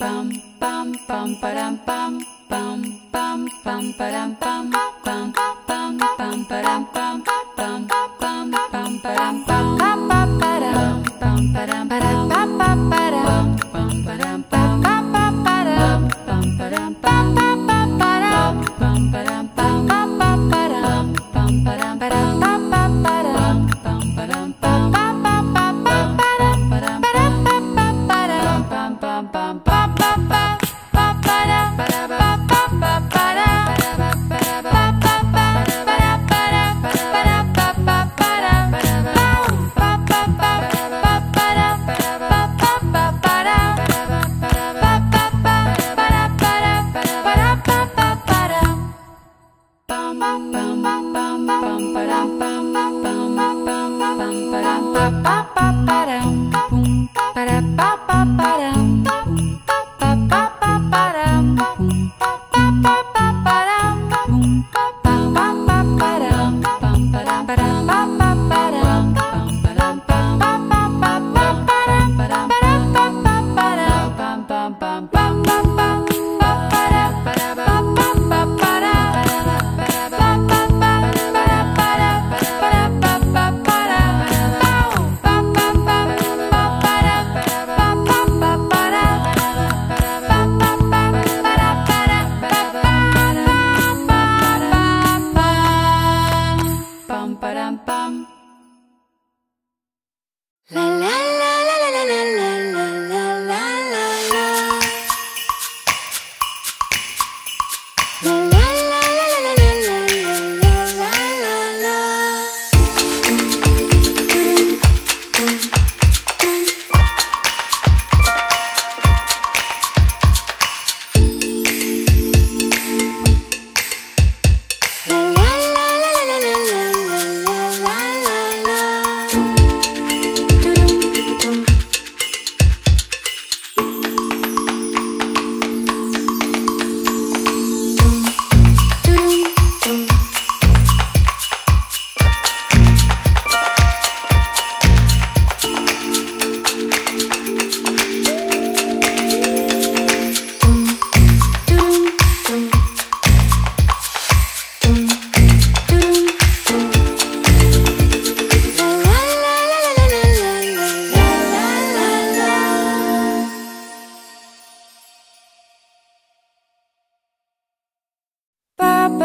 pam pam pam param pam pam pam pam param pam pam pam pam param pam pam pam pam pam, pam pam pam param pam pam param pam pam param pam pam, pam pam pam param pam pam, pam pam pam param pam pam, pam pam pam param pam pam param pam pam param pam pam, pam pam pam pam param pam pam pam pam para bum. La la la la la la la.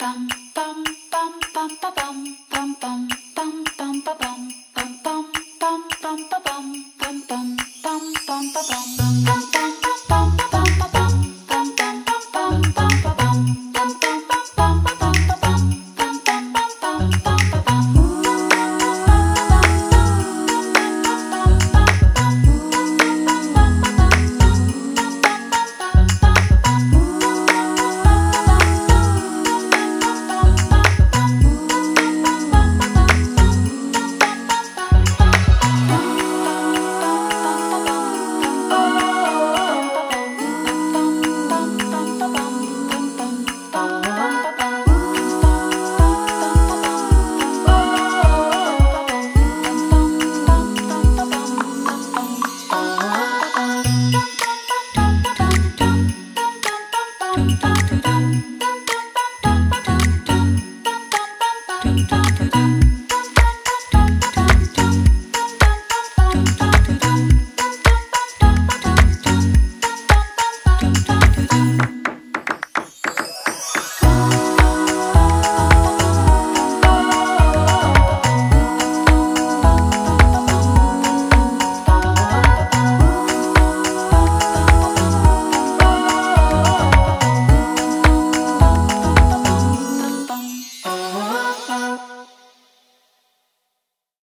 Bum. dum dum dum.